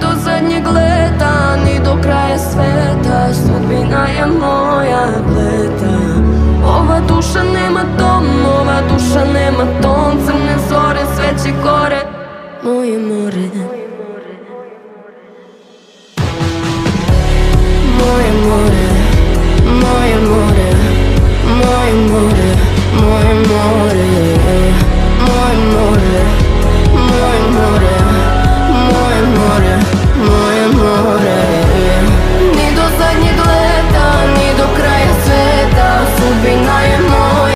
do zadnjeg leta Ni do kraja sveta Sudbina je moja pleta Ova duša nema dom Ova duša nema ton Crne zore sve će gore Moje more.